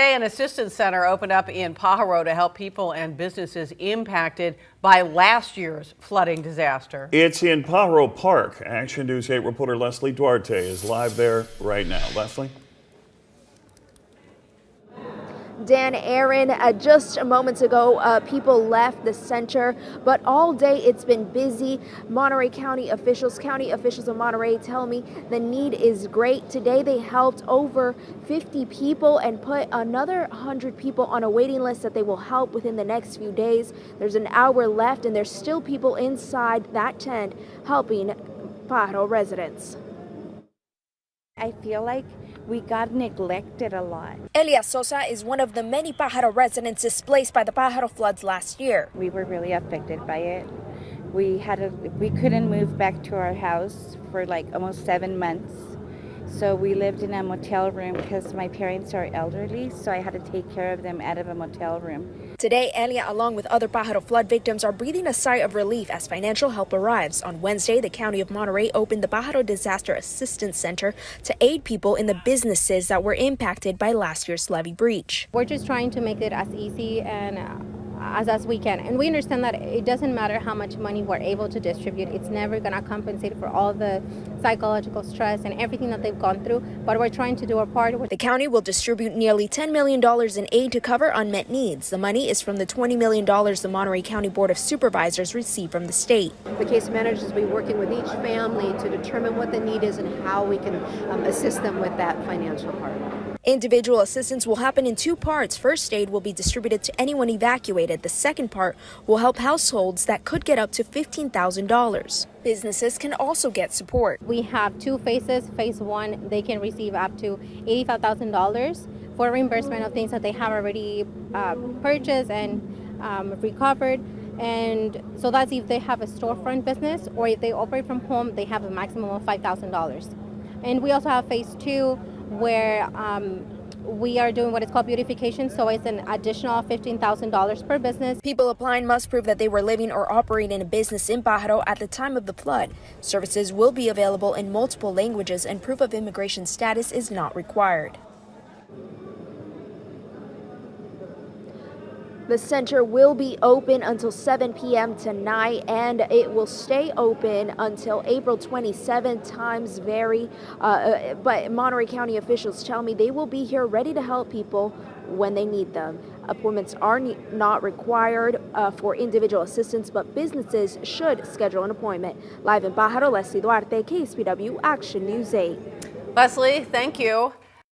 Today, an assistance center opened up in Pajaro to help people and businesses impacted by last year's flooding disaster. It's in Pajaro Park. Action News 8 reporter Leslie Duarte is live there right now. Leslie? Dan Aaron. Uh, just moments ago, uh, people left the center, but all day it's been busy. Monterey County officials, county officials of Monterey tell me the need is great. Today they helped over 50 people and put another 100 people on a waiting list that they will help within the next few days. There's an hour left and there's still people inside that tent helping Pajaro residents. I feel like we got neglected a lot. Elia Sosa is one of the many Pajaro residents displaced by the Pajaro floods last year. We were really affected by it. We had a, we couldn't move back to our house for like almost seven months. So we lived in a motel room because my parents are elderly, so I had to take care of them out of a motel room. Today, Elia, along with other Pajaro flood victims, are breathing a sigh of relief as financial help arrives. On Wednesday, the County of Monterey opened the Pajaro Disaster Assistance Center to aid people in the businesses that were impacted by last year's levee breach. We're just trying to make it as easy and uh, as, as we can. And we understand that it doesn't matter how much money we're able to distribute, it's never going to compensate for all the psychological stress and everything that they've gone through. But we're trying to do our part. The county will distribute nearly $10 million in aid to cover unmet needs. The money is from the $20 million the Monterey County Board of Supervisors received from the state. The case managers will be working with each family to determine what the need is and how we can um, assist them with that financial part. Individual assistance will happen in two parts. First aid will be distributed to anyone evacuated. The second part will help households that could get up to $15,000. Businesses can also get support. We have two phases. Phase one, they can receive up to $85,000 for reimbursement of things that they have already uh, purchased and um, recovered. And so that's if they have a storefront business or if they operate from home, they have a maximum of $5,000. And we also have phase two where um, we are doing what is called beautification, so it's an additional $15,000 per business. People applying must prove that they were living or operating in a business in Pajaro at the time of the flood. Services will be available in multiple languages and proof of immigration status is not required. The center will be open until 7 p.m. tonight and it will stay open until April 27. Times vary, uh, uh, but Monterey County officials tell me they will be here ready to help people when they need them. Appointments are not required uh, for individual assistance, but businesses should schedule an appointment. Live in Pajaro, Leslie Duarte, KSBW Action News 8. Leslie, thank you.